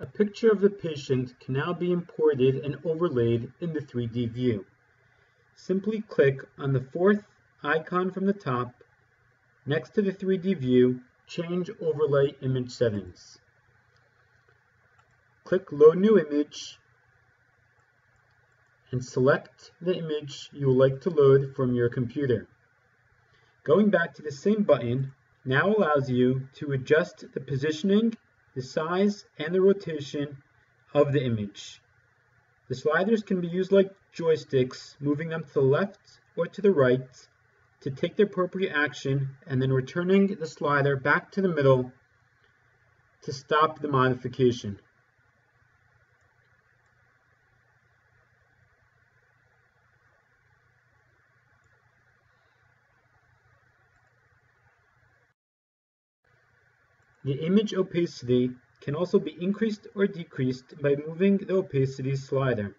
A picture of the patient can now be imported and overlaid in the 3D view. Simply click on the fourth icon from the top next to the 3D view, change overlay image settings. Click Load New Image and select the image you would like to load from your computer. Going back to the same button now allows you to adjust the positioning the size and the rotation of the image. The sliders can be used like joysticks, moving them to the left or to the right to take the appropriate action and then returning the slider back to the middle to stop the modification. The image opacity can also be increased or decreased by moving the opacity slider.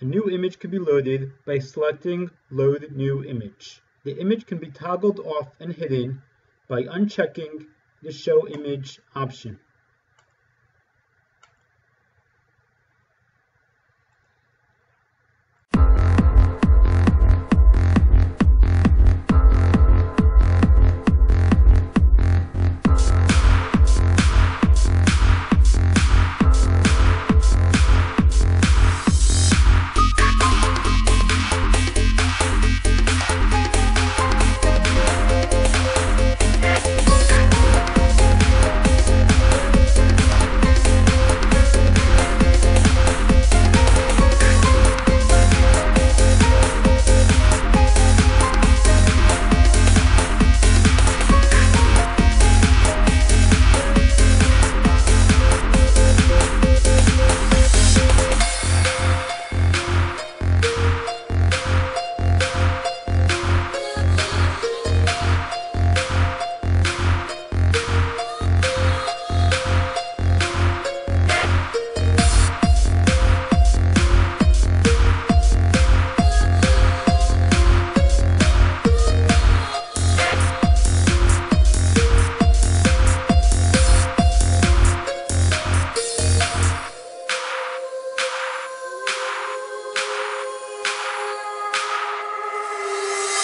A new image can be loaded by selecting Load New Image. The image can be toggled off and hidden by unchecking the Show Image option.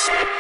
Peace.